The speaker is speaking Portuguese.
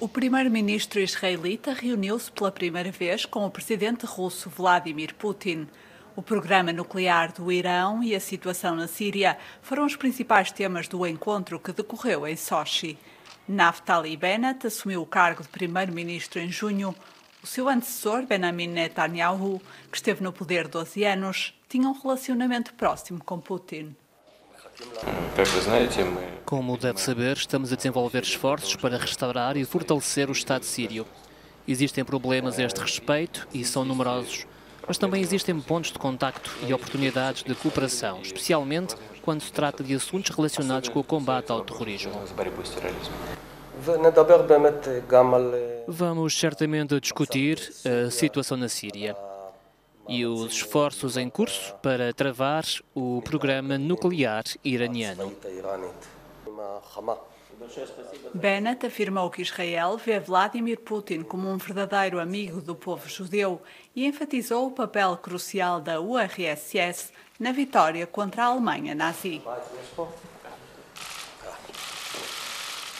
O primeiro-ministro israelita reuniu-se pela primeira vez com o presidente russo Vladimir Putin. O programa nuclear do Irão e a situação na Síria foram os principais temas do encontro que decorreu em Sochi. Naftali Bennett assumiu o cargo de primeiro-ministro em junho. O seu antecessor, Benjamin Netanyahu, que esteve no poder 12 anos, tinha um relacionamento próximo com Putin. Como deve saber, estamos a desenvolver esforços para restaurar e fortalecer o Estado sírio. Existem problemas a este respeito e são numerosos mas também existem pontos de contacto e oportunidades de cooperação, especialmente quando se trata de assuntos relacionados com o combate ao terrorismo. Vamos certamente discutir a situação na Síria e os esforços em curso para travar o programa nuclear iraniano. Bennett afirmou que Israel vê Vladimir Putin como um verdadeiro amigo do povo judeu e enfatizou o papel crucial da URSS na vitória contra a Alemanha nazi.